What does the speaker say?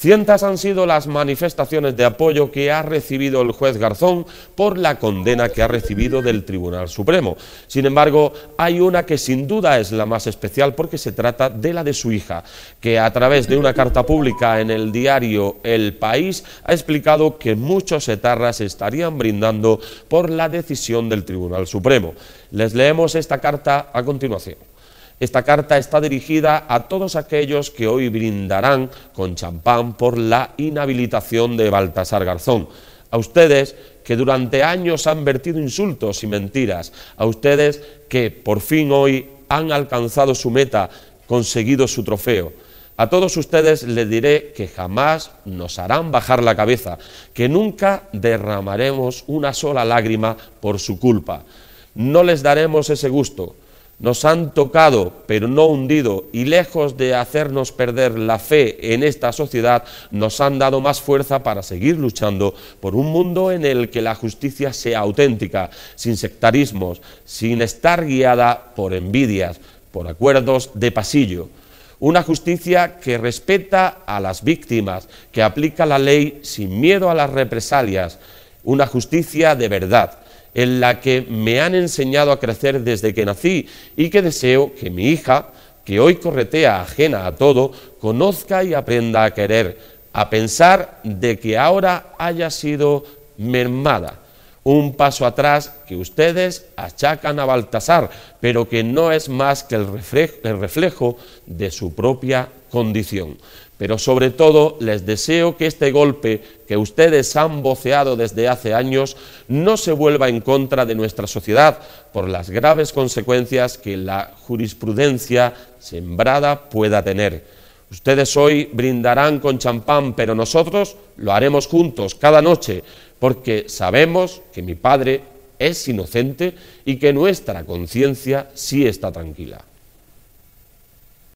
Cientas han sido las manifestaciones de apoyo que ha recibido el juez Garzón por la condena que ha recibido del Tribunal Supremo. Sin embargo, hay una que sin duda es la más especial porque se trata de la de su hija, que a través de una carta pública en el diario El País ha explicado que muchos etarras estarían brindando por la decisión del Tribunal Supremo. Les leemos esta carta a continuación. Esta carta está dirigida a todos aquellos que hoy brindarán con champán por la inhabilitación de Baltasar Garzón. A ustedes que durante años han vertido insultos y mentiras. A ustedes que por fin hoy han alcanzado su meta, conseguido su trofeo. A todos ustedes les diré que jamás nos harán bajar la cabeza, que nunca derramaremos una sola lágrima por su culpa. No les daremos ese gusto nos han tocado, pero no hundido, y lejos de hacernos perder la fe en esta sociedad, nos han dado más fuerza para seguir luchando por un mundo en el que la justicia sea auténtica, sin sectarismos, sin estar guiada por envidias, por acuerdos de pasillo. Una justicia que respeta a las víctimas, que aplica la ley sin miedo a las represalias, una justicia de verdad en la que me han enseñado a crecer desde que nací y que deseo que mi hija, que hoy corretea ajena a todo, conozca y aprenda a querer, a pensar de que ahora haya sido mermada. Un paso atrás que ustedes achacan a Baltasar, pero que no es más que el reflejo, de su propia condición pero sobre todo les deseo que este golpe que ustedes han voceado desde hace años no se vuelva en contra de nuestra sociedad por las graves consecuencias que la jurisprudencia sembrada pueda tener. Ustedes hoy brindarán con champán, pero nosotros lo haremos juntos cada noche, porque sabemos que mi padre es inocente y que nuestra conciencia sí está tranquila.